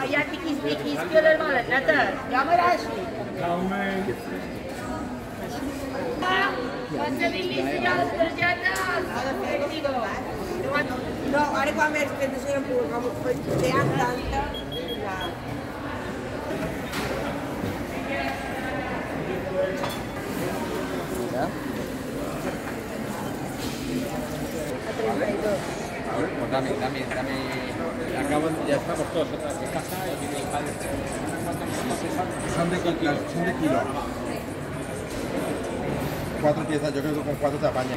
Ayah tikis tikis killer malah nata. Jamar asli. Jamar. Pasal ini siapa kerjanya? No, ada kau ambil ekspedisi yang pura kamu percaya tante. Yeah. Pues dame, dame, dame. Acaban, ya estamos todos otra vez casa y el padre. Son de, son de kilo. Cuatro piezas, yo creo que con cuatro te apaña.